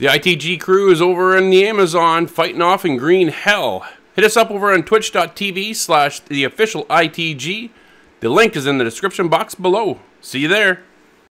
The ITG crew is over in the Amazon fighting off in green hell. Hit us up over on twitch.tv slash the official ITG. The link is in the description box below. See you there.